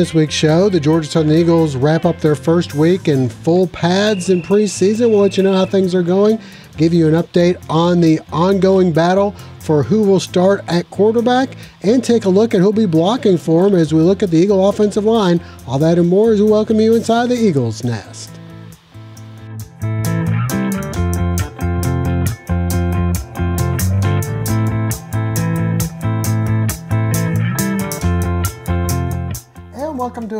this week's show, the Georgia Southern Eagles wrap up their first week in full pads in preseason. We'll let you know how things are going, give you an update on the ongoing battle for who will start at quarterback, and take a look at who'll be blocking for him as we look at the Eagle offensive line. All that and more as we welcome you inside the Eagles' nest.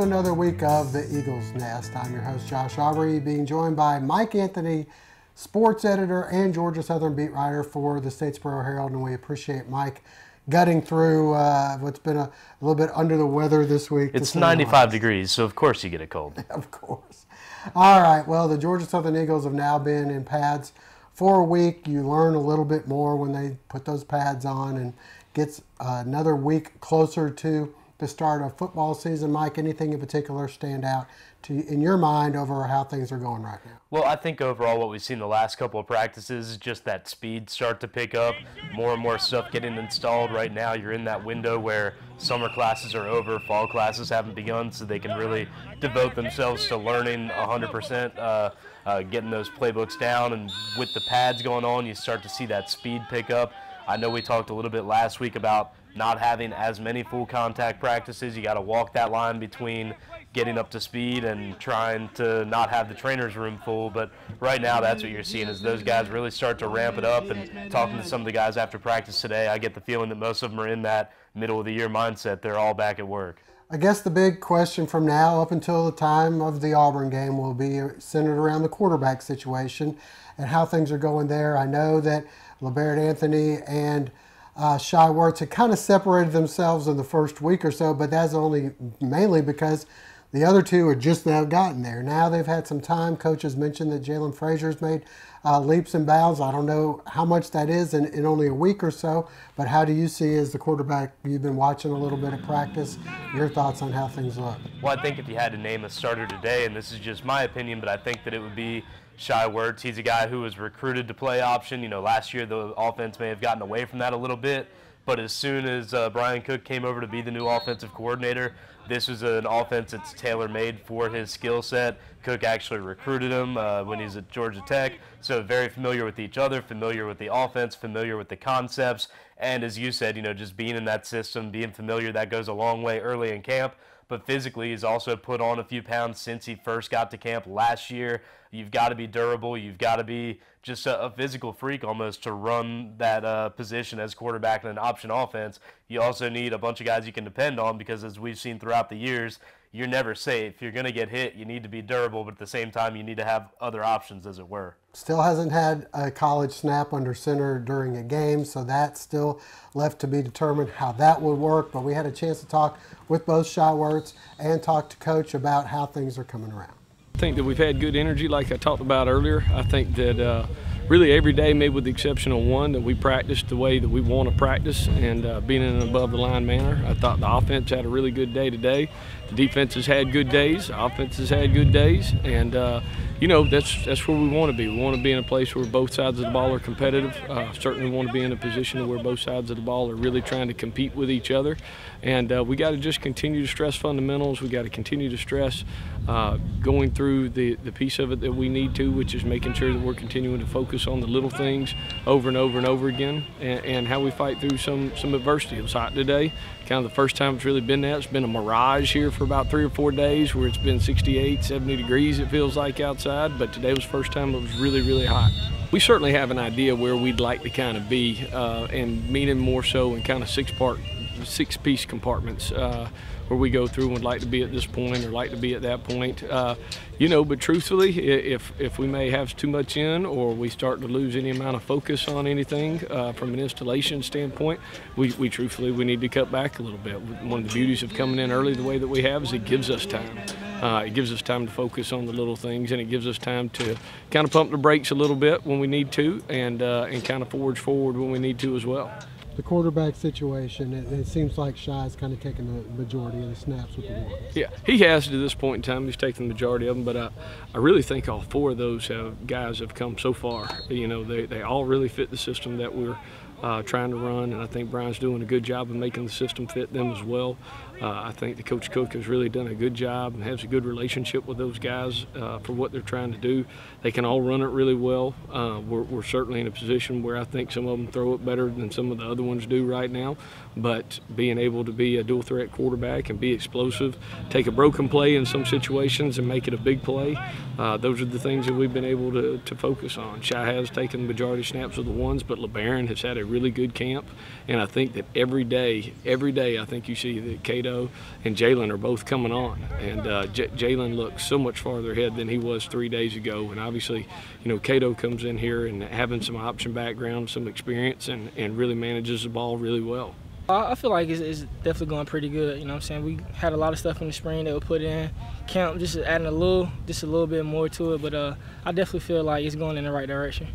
To another week of the Eagles Nest. I'm your host, Josh Aubrey, being joined by Mike Anthony, sports editor and Georgia Southern beat writer for the Statesboro Herald. And we appreciate Mike gutting through uh, what's been a, a, little bit under the weather this week. It's 95 degrees, so of course you get a cold. of course. All right, well, the Georgia Southern Eagles have now been in pads for a week. You learn a little bit more when they put those pads on and gets another week closer to the start of football season. Mike, anything in particular stand out to in your mind over how things are going right now? Well, I think overall what we've seen the last couple of practices is just that speed start to pick up, more and more stuff getting installed. Right now, you're in that window where summer classes are over, fall classes haven't begun, so they can really devote themselves to learning 100%. Uh, uh, getting those playbooks down, and with the pads going on, you start to see that speed pick up. I know we talked a little bit last week about not having as many full contact practices. You got to walk that line between getting up to speed and trying to not have the trainer's room full. But right now, that's what you're seeing is those guys really start to ramp it up. And talking to some of the guys after practice today, I get the feeling that most of them are in that middle of the year mindset. They're all back at work. I guess the big question from now up until the time of the Auburn game will be centered around the quarterback situation and how things are going there. I know that LeBarrette Anthony and uh, Shai Werts had kind of separated themselves in the first week or so, but that's only mainly because the other two had just now gotten there. Now they've had some time. Coaches mentioned that Jalen Frazier's made uh, leaps and bounds. I don't know how much that is in, in only a week or so, but how do you see as the quarterback? You've been watching a little bit of practice. Your thoughts on how things look? Well, I think if you had to name a starter today, and this is just my opinion, but I think that it would be Shai Werts. He's a guy who was recruited to play option. You know, last year the offense may have gotten away from that a little bit, but as soon as uh, Bryan Cook came over to be the new offensive coordinator, this was an offense that's tailor made for his skill set. Cook actually recruited him uh, when he's at Georgia Tech, so very familiar with each other, familiar with the offense, familiar with the concepts, and as you said, you know, just being in that system, being familiar, that goes a long way early in camp but physically he's also put on a few pounds since he first got to camp last year. You've got to be durable. You've got to be just a, a physical freak almost to run that uh, position as quarterback in an option offense. You also need a bunch of guys you can depend on because, as we've seen throughout the years, you're never safe. You're going to get hit. You need to be durable, but at the same time, you need to have other options, as it were. Still hasn't had a college snap under center during a game, so that's still left to be determined how that would work. But we had a chance to talk with both Shai Werts and talk to Coach about how things are coming around. I think that we've had good energy, like I talked about earlier. I think that. Uh, really every day, maybe with the exception of one, that we practiced the way that we want to practice and uh, being in an above the line manner. I thought the offense had a really good day today. Defense has had good days. Offense has had good days, and uh, you know that's that's where we want to be. We want to be in a place where both sides of the ball are competitive. Uh, certainly want to be in a position where both sides of the ball are really trying to compete with each other, and uh, we got to just continue to stress fundamentals. We got to continue to stress uh, going through the the piece of it that we need to, which is making sure that we're continuing to focus on the little things over and over and over again, and, and how we fight through some some adversity. It was hot today kind of the first time it's really been that. It's been a mirage here for about three or four days where it's been 68, 70 degrees, it feels like outside, but today was first time it was really, really hot. We certainly have an idea where we'd like to kind of be, uh, and meaning more so in kind of six part, six piece compartments. Uh, where we go through and would like to be at this point or like to be at that point. Uh, you know, but truthfully, if if we may have too much in or we start to lose any amount of focus on anything uh, from an installation standpoint, we, we truthfully we need to cut back a little bit. One of the beauties of coming in early the way that we have is it gives us time. Uh, it gives us time to focus on the little things, and it gives us time to kind of pump the brakes a little bit when we need to, and uh, and kind of forge forward when we need to as well the quarterback situation, it, it seems like Shai's kind of taking the majority of the snaps with the Wolves. Yeah, he has to this point in time. He's taken the majority of them, but I, I really think all four of those have, guys have come so far. You know, they, they all really fit the system that we're uh, trying to run, and I think Bryan's doing a good job of making the system fit them as well. Uh, I think the coach Cook has really done a good job and has a good relationship with those guys uh, for what they're trying to do. They can all run it really well. Uh, we're, we're, certainly in a position where I think some of them throw it better than some of the other ones do right now. But being able to be a dual threat quarterback and be explosive, take a broken play in some situations and make it a big play, uh, those are the things that we've been able to, to focus on. Shai has taken the majority snaps of the ones, but LeBaron has had a really good camp. And I think that every day, every day, I think you see that Cato and Jalen are both coming on. And uh, Jalen looks so much farther ahead than he was three days ago. And obviously, you know, Cato comes in here and having some option background, some experience, and, and really manages the ball really well. I feel like it's, it's, definitely going pretty good. You know what I'm saying? We had a lot of stuff in the spring that we put in camp, just adding a little, just a little bit more to it. But uh, I definitely feel like it's going in the right direction.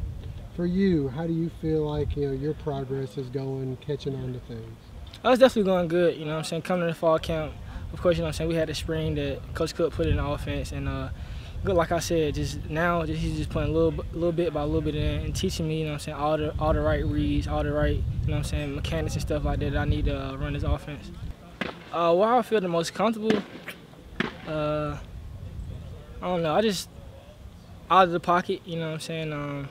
For you, how do you feel like you know your progress is going, catching on to things? Oh, it's definitely going good. You know what I'm saying? Coming to the fall camp, of course, you know what I'm saying? We had the spring that Coach Cook put in the offense, and uh, good, like I said, just now just, he's just putting a little, little bit by a little bit in and teaching me, you know what I'm saying, all the, all the right reads, all the right, you know what I'm saying, mechanics and stuff like that, that I need to uh, run this offense. Uh, where I feel the most comfortable, uh, I don't know, I just, out of the pocket, you know what I'm saying, um,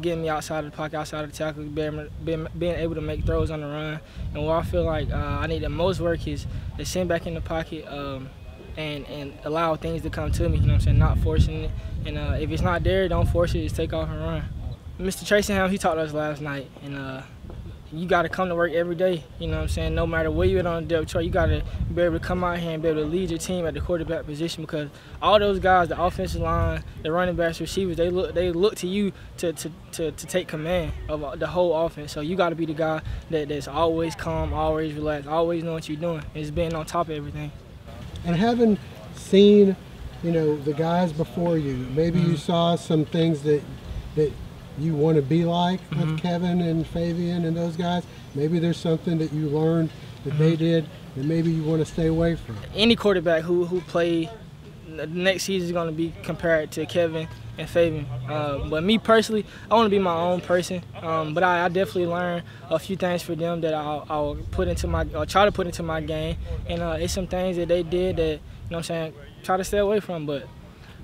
getting me outside of the pocket, outside of the tackle, being, being, being able to make throws on the run. And where I feel like uh, I need the most work is to send back in the pocket, um, and and allow things to come to me. You know what I'm saying? Not forcing it. And uh, if it's not there, don't force it. Just take off and run. Mr. Tracy Tracingham, he taught to us last night, and uh, you got to come to work every day. You know what I'm saying? No matter where you're on the depth chart, you got to be able to come out here and be able to lead your team at the quarterback position because all those guys, the offensive line, the running backs, receivers, they look they look to you to to, to, to take command of the whole offense. So you got to be the guy that, that's always calm, always relaxed, always know what you're doing. It's being on top of everything and having seen, you know, the guys before you, maybe mm-hmm. you saw some things that that you want to be like mm-hmm. with Kevin and Fabian and those guys. Maybe there's something that you learned that mm-hmm. they did that maybe you want to stay away from. Any quarterback who who play the next season is going to be compared to Kevin and Fabian. Uh, but me personally, I want to be my own person. Um, but I, I, definitely learned a few things for them that I'll, I'll, put into my, I'll try to put into my game. And uh, it's some things that they did that, you know what I'm saying, try to stay away from. But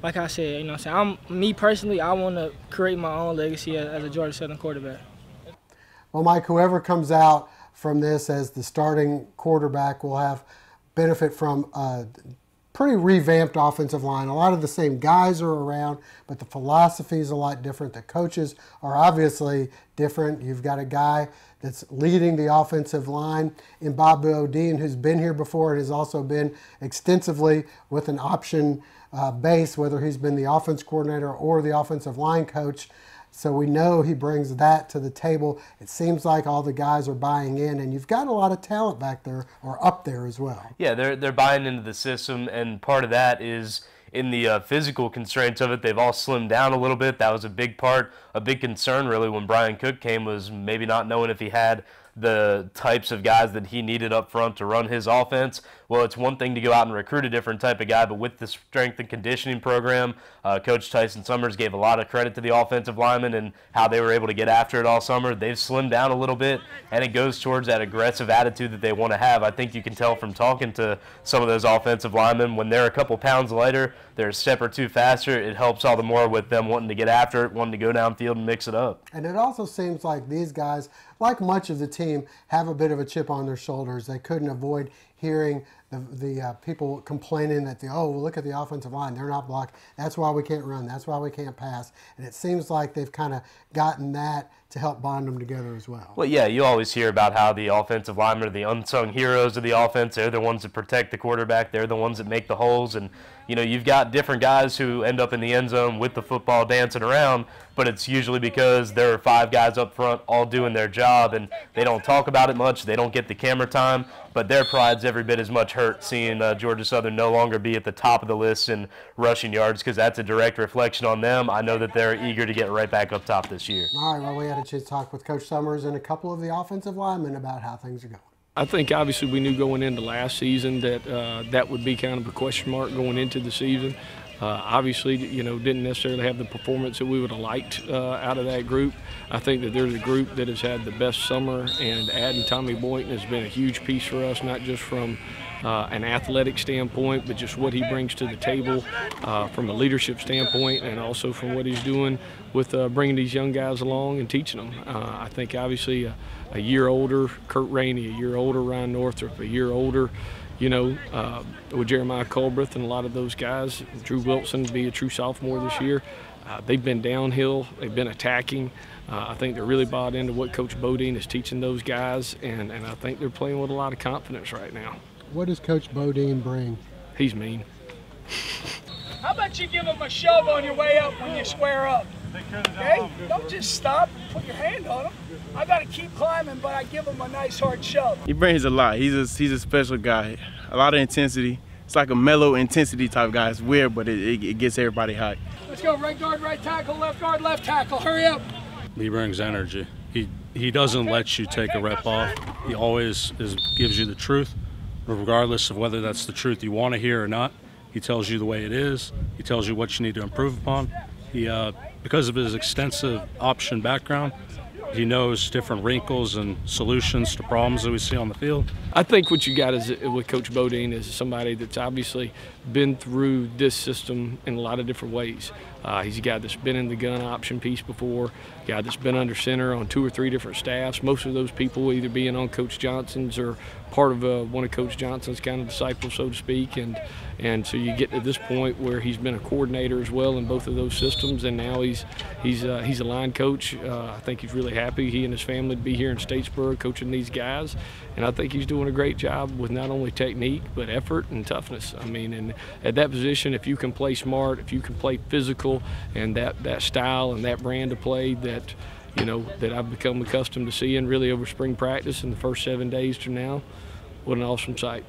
like I said, you know what I'm saying, I'm, me personally, I want to create my own legacy as, as a Georgia Southern quarterback. Well, Mike, whoever comes out from this as the starting quarterback will have benefit from uh, pretty revamped offensive line. A lot of the same guys are around, but the philosophy is a lot different. The coaches are obviously different. You've got a guy that's leading the offensive line in Bob Bodine, who's been here before and has also been extensively with an option uh, base, whether he's been the offense coordinator or the offensive line coach. So we know he brings that to the table. It seems like all the guys are buying in, and you've got a lot of talent back there or up there as well. Yeah, they're they're buying into the system, and part of that is in the uh, physical constraints of it. They've all slimmed down a little bit. That was a big part, a big concern really when Bryan Cook came was maybe not knowing if he had the types of guys that he needed up front to run his offense. Well, it's one thing to go out and recruit a different type of guy, but with the strength and conditioning program, uh, Coach Tyson Summers gave a lot of credit to the offensive linemen and how they were able to get after it all summer. They've slimmed down a little bit, and it goes towards that aggressive attitude that they want to have. I think you can tell from talking to some of those offensive linemen when they're a couple pounds lighter, they're a step or two faster. It helps all the more with them wanting to get after it, wanting to go downfield and mix it up. And it also seems like these guys, like much of the team, have a bit of a chip on their shoulders. They couldn't avoid hearing the, the uh, people complaining that the oh well, look at the offensive line they're not blocked that's why we can't run that's why we can't pass and it seems like they've kind of gotten that to help bond them together as well. Well, yeah, you always hear about how the offensive linemen are the unsung heroes of the offense. They're the ones that protect the quarterback. They're the ones that make the holes. And, you know, you've got different guys who end up in the end zone with the football dancing around, but it's usually because there are five guys up front all doing their job and they don't talk about it much. They don't get the camera time, but their pride's every bit as much hurt seeing uh, Georgia Southern no longer be at the top of the list in rushing yards because that's a direct reflection on them. I know that they're eager to get right back up top this year. All right, well, we had a chance to talk with Coach Summers and a couple of the offensive linemen about how things are going. I think obviously we knew going into last season that uh, that would be kind of a question mark going into the season. Uh, obviously, you know, didn't necessarily have the performance that we would have liked uh, out of that group. I think that there's a group that has had the best summer, and adding Tommy Boynton has been a huge piece for us, not just from uh, an athletic standpoint, but just what he brings to the table uh, from a leadership standpoint, and also from what he's doing with uh, bringing these young guys along and teaching them. Uh, I think obviously a, a, year older Kurt Rainey, a year older Ryan Northrup, a year older. You know, uh, with Jeremiah Culbreth and a lot of those guys, Drew Wilson to be a true sophomore this year. Uh, they've been downhill. They've been attacking. Uh, I think they're really bought into what Coach Bodine is teaching those guys, and, and I think they're playing with a lot of confidence right now. What does Coach Bodine bring? He's mean. How about you give him a shove on your way up when you square up? Okay? Don't just stop and put your hand on him. I got to keep climbing, but I give him a nice hard shove. He brings a lot. He's a, he's a special guy. A lot of intensity. It's like a mellow intensity type guy. It's weird, but it, it, it gets everybody hot. Let's go. Right guard, right tackle, left guard, left tackle. Hurry up. He brings energy. He he doesn't let you take a rep off. He always is, gives you the truth regardless of whether that's the truth you want to hear or not. He tells you the way it is. He tells you what you need to improve upon. He, uh, because of his extensive option background, he knows different wrinkles and solutions to problems that we see on the field. I think what you got is with Coach Bodine is somebody that's obviously been through this system in a lot of different ways. Uh, he's a guy that's been in the gun option piece before, a guy that's been under center on two or three different staffs. Most of those people either being on Coach Johnson's or part of uh, one of Coach Johnson's kind of disciples, so to speak. And and so you get to this point where he's been a coordinator as well in both of those systems, and now he's he's uh, he's a line coach. Uh, I think he's really happy he and his family to be here in Statesboro coaching these guys, and I think he's doing a great job with not only technique but effort and toughness. I mean, and at that position, if you can play smart, if you can play physical, and that that style and that brand of play that you know that I've become accustomed to seeing really over spring practice in the first seven days to now, what an awesome sight.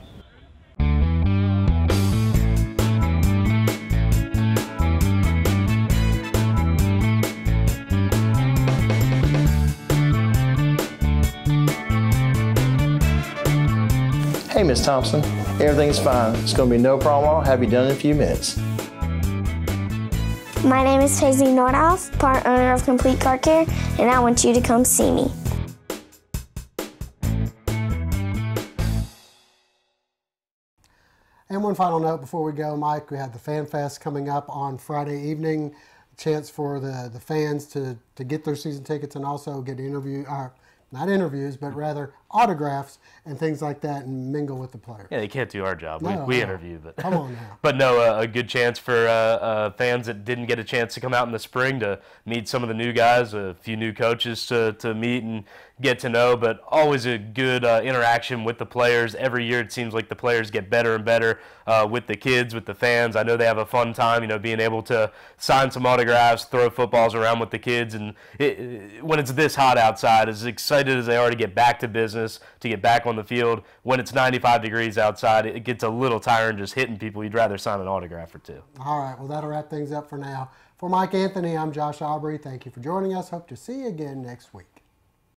Hey, Miss Thompson, everything's fine. It's going to be no problem. I'll have you done in a few minutes. My name is Paisley Nordhoff, part owner of Complete Car Care, and I want you to come see me. And one final note before we go, Mike, we have the Fan Fest coming up on Friday evening. Chance for the, the fans to, to get their season tickets and also get interview, uh, not interviews, but rather autographs and things like that and mingle with the players. Yeah, they can't do our job. No, we, we no. interview, but Come on now. but no, uh, a good chance for uh, uh, fans that didn't get a chance to come out in the spring to meet some of the new guys, a few new coaches to, to meet and get to know. But always a good uh, interaction with the players. Every year it seems like the players get better and better uh, with the kids, with the fans. I know they have a fun time, you know, being able to sign some autographs, throw footballs around with the kids, and it, it- when it's this hot outside, as excited as they are to get back to business, to get back on the field, when it's 95 degrees outside, it gets a little tiring just hitting people. You'd rather sign an autograph or two. All right, well, that'll wrap things up for now. For Mike Anthony, I'm Josh Aubrey. Thank you for joining us. Hope to see you again next week.